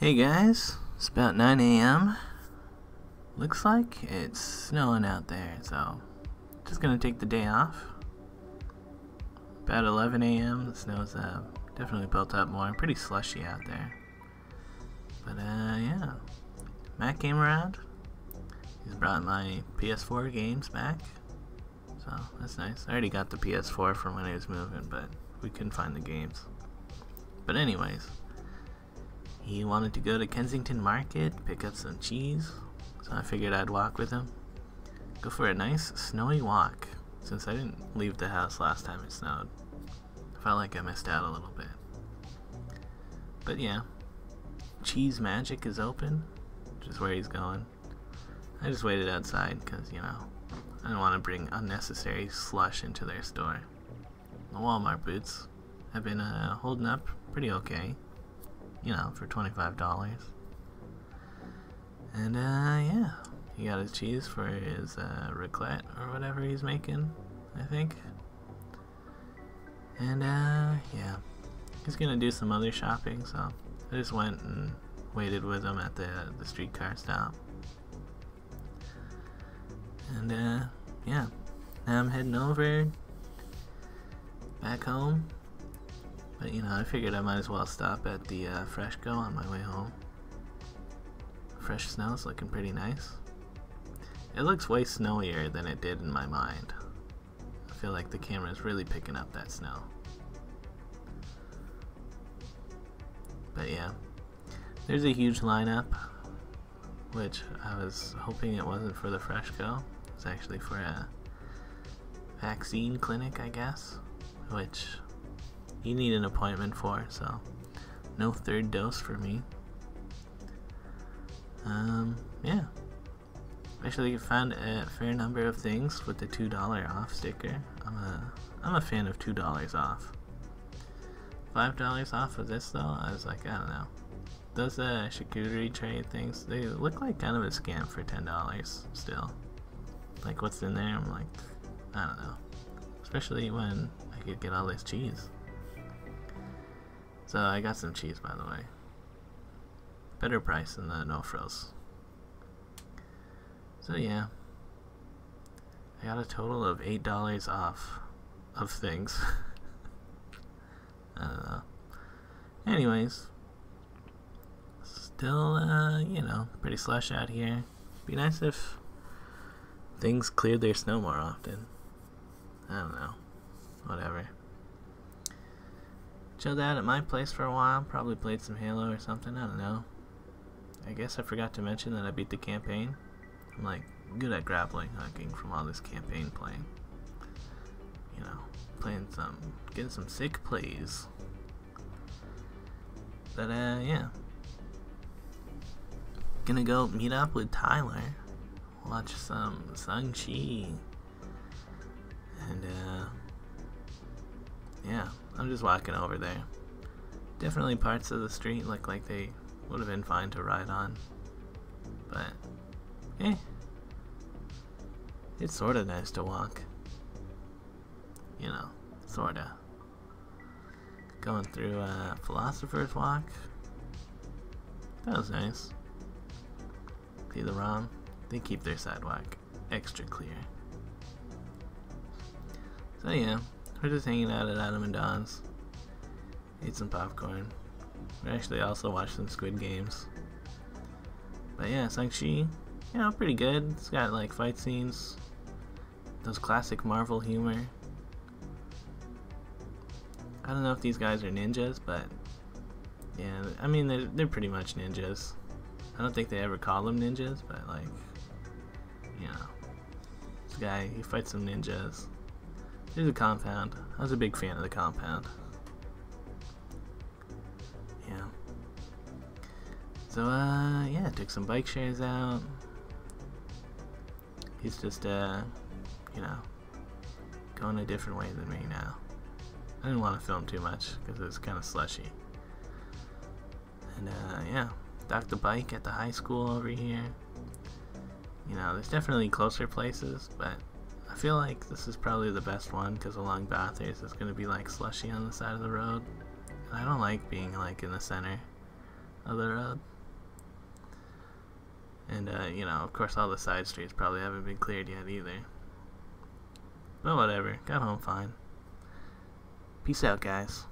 Hey guys, it's about 9 a.m. Looks like it's snowing out there, so just gonna take the day off. About 11 a.m. the snow's uh, definitely built up more. Pretty slushy out there. But uh, yeah, Matt came around. He's brought my PS4 games back, so that's nice. I already got the PS4 from when I was moving, but we couldn't find the games. But anyways. He wanted to go to Kensington Market, pick up some cheese, so I figured I'd walk with him. Go for a nice snowy walk, since I didn't leave the house last time it snowed. I felt like I missed out a little bit. But yeah, Cheese Magic is open, which is where he's going. I just waited outside because, you know, I didn't want to bring unnecessary slush into their store. The Walmart boots have been uh, holding up pretty okay you know, for $25. And, uh, yeah. He got his cheese for his, uh, raclette or whatever he's making, I think. And, uh, yeah. He's gonna do some other shopping, so I just went and waited with him at the, the streetcar stop. And, uh, yeah. Now I'm heading over back home but you know, I figured I might as well stop at the uh, Freshco on my way home. Fresh snow is looking pretty nice. It looks way snowier than it did in my mind. I feel like the camera is really picking up that snow. But yeah, there's a huge lineup, which I was hoping it wasn't for the Freshco. It's actually for a vaccine clinic, I guess, which you need an appointment for, so no third dose for me. Um, yeah. Actually, found a fair number of things with the $2 off sticker. I'm a, I'm a fan of $2 off. $5 off of this though, I was like, I don't know. Those uh, charcuterie tray things, they look like kind of a scam for $10 still. Like what's in there, I'm like, I don't know. Especially when I could get all this cheese. So I got some cheese by the way. Better price than the no frills. So yeah. I got a total of eight dollars off of things. I don't know. Anyways. Still uh, you know, pretty slush out here. Be nice if things cleared their snow more often. I don't know. Whatever. Chilled out at my place for a while, probably played some Halo or something, I don't know. I guess I forgot to mention that I beat the campaign. I'm like good at grappling hooking from all this campaign playing. You know, playing some, getting some sick plays. But uh, yeah. Gonna go meet up with Tyler, watch some Shang-Chi, and uh, yeah, I'm just walking over there. Definitely parts of the street look like they would have been fine to ride on. But, eh. It's sorta nice to walk. You know, sorta. Going through a Philosopher's Walk. That was nice. See the ROM? They keep their sidewalk extra clear. So yeah, we're just hanging out at Adam and Dawn's. Ate some popcorn. We actually also watched some Squid Games. But yeah, Shang-Chi, you know, pretty good. It's got like fight scenes, those classic Marvel humor. I don't know if these guys are ninjas, but yeah, I mean, they're, they're pretty much ninjas. I don't think they ever call them ninjas, but like, you know, this guy, he fights some ninjas. There's a compound. I was a big fan of the compound. Yeah. So, uh, yeah, took some bike shares out. He's just, uh, you know, going a different way than me now. I didn't want to film too much because it was kind of slushy. And, uh, yeah, docked the bike at the high school over here. You know, there's definitely closer places, but feel like this is probably the best one because along Bathurst it's going to be like slushy on the side of the road. And I don't like being like in the center of the road. And, uh, you know, of course all the side streets probably haven't been cleared yet either. But whatever, got home fine. Peace out, guys.